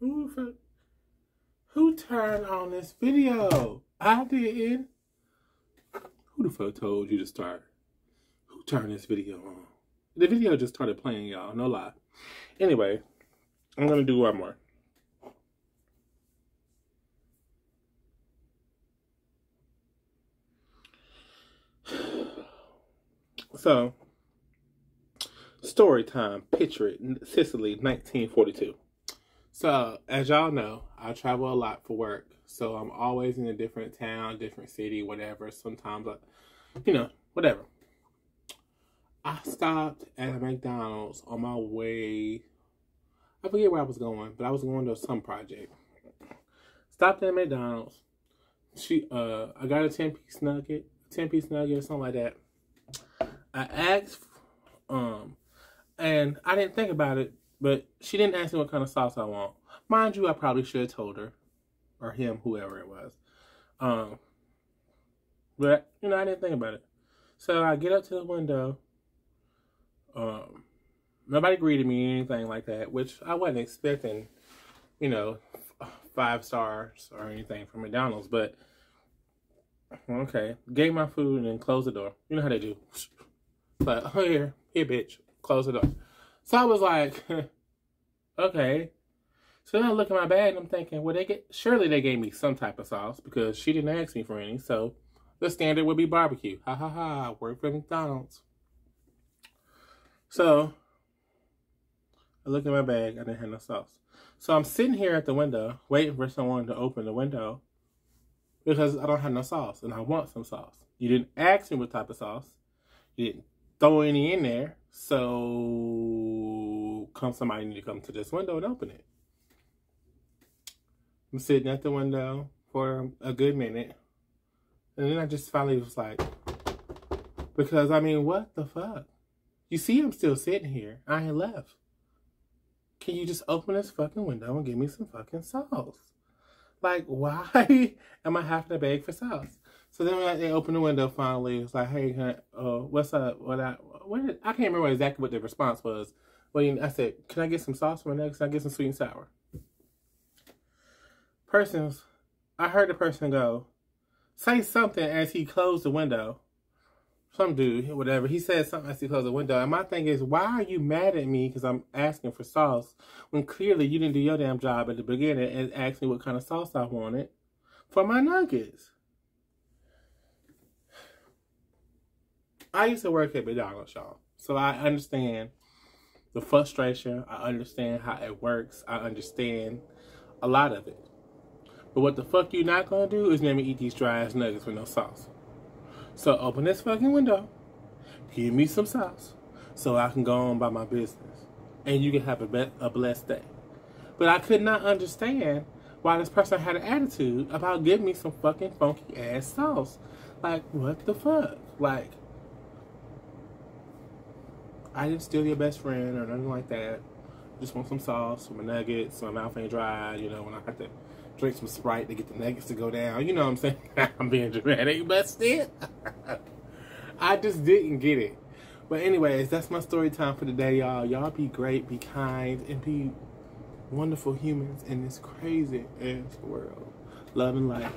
Who? Who turned on this video? I didn't. Who the fuck told you to start? Who turned this video on? The video just started playing, y'all. No lie. Anyway, I'm gonna do one more. So, story time. Picture it. Sicily, 1942. So, as y'all know, I travel a lot for work. So, I'm always in a different town, different city, whatever. Sometimes, I, you know, whatever. I stopped at a McDonald's on my way. I forget where I was going, but I was going to some project. Stopped at McDonald's. She, uh, I got a ten piece nugget, ten piece nugget or something like that. I asked, um, and I didn't think about it, but she didn't ask me what kind of sauce I want. Mind you, I probably should have told her, or him, whoever it was. Um, but you know, I didn't think about it. So I get up to the window. Um, nobody greeted me or anything like that, which I wasn't expecting. You know, five stars or anything from McDonald's, but okay, gave my food and then closed the door. You know how they do. But oh here, here, bitch, close the door. So I was like, okay. So then I look at my bag and I'm thinking, well, they get surely they gave me some type of sauce because she didn't ask me for any. So the standard would be barbecue. Ha ha ha. Work for McDonald's. So I look at my bag. I didn't have no sauce. So I'm sitting here at the window waiting for someone to open the window because I don't have no sauce and I want some sauce. You didn't ask me what type of sauce. You didn't throw any in there. So come somebody need to come to this window and open it. I'm sitting at the window for a good minute. And then I just finally was like, because I mean, what the fuck? You see, I'm still sitting here. I ain't left. Can you just open this fucking window and give me some fucking sauce? Like, why am I having to beg for sauce? So then they opened the window finally, it's like, hey, uh, what's up? What I, what did, I can't remember exactly what the response was. Well, I said, can I get some sauce for my next? Can I get some sweet and sour? Persons, I heard the person go, say something as he closed the window. Some dude, whatever, he said something as he closed the window. And my thing is, why are you mad at me because I'm asking for sauce when clearly you didn't do your damn job at the beginning and ask me what kind of sauce I wanted for my nuggets? I used to work at McDonald's, y'all. So I understand the frustration. I understand how it works. I understand a lot of it. But what the fuck you not gonna do is make me eat these dry ass nuggets with no sauce. So open this fucking window, give me some sauce, so I can go on by my business, and you can have a, be- a blessed day. But I could not understand why this person had an attitude about giving me some fucking funky ass sauce. Like, what the fuck? Like, I didn't steal your best friend or nothing like that. Just want some sauce my nuggets, so my mouth ain't dry, you know, when I have to drink some Sprite to get the nuggets to go down. You know what I'm saying? I'm being dramatic, but still. I just didn't get it. But anyways, that's my story time for today, y'all. Y'all be great, be kind, and be wonderful humans in this crazy ass world. Love and light.